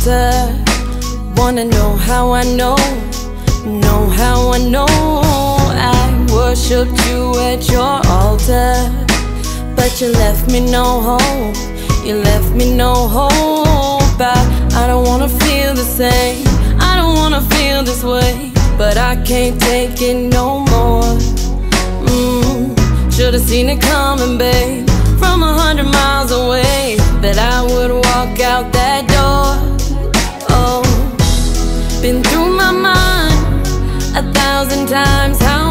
altar. Wanna know how I know, know how I know. I worshipped you at your altar, but you left me no hope. You left me no hope. I, I don't wanna feel the same. I don't wanna feel this way, but I can't take it no more. Mm, should've seen it coming, babe, from a hundred miles away. That I would walk out that door. Been through my mind a thousand times. How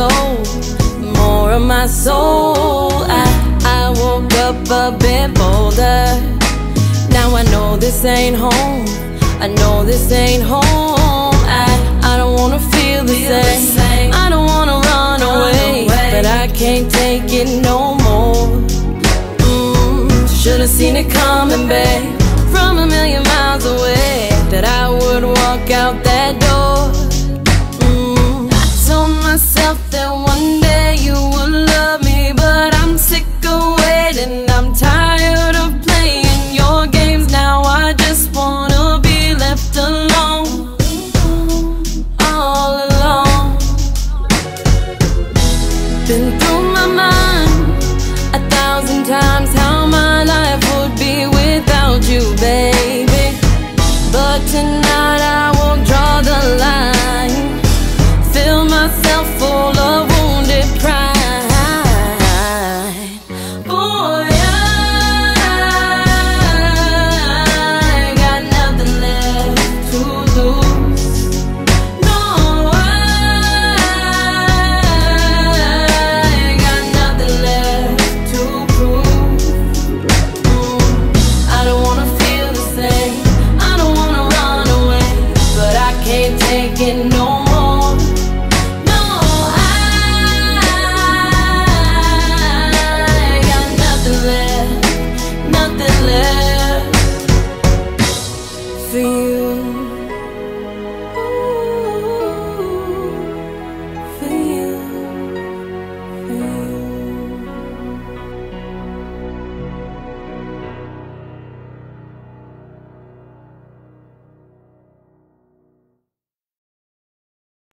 soul, more of my soul. I, I woke up a bit bolder. Now I know this ain't home. I know this ain't home. I, I don't wanna feel the same. I don't wanna run away, but I can't take it no more. Mm, Should've seen it coming, babe, from a million miles away. That I would walk out My mind. A thousand times how my life would be without you, I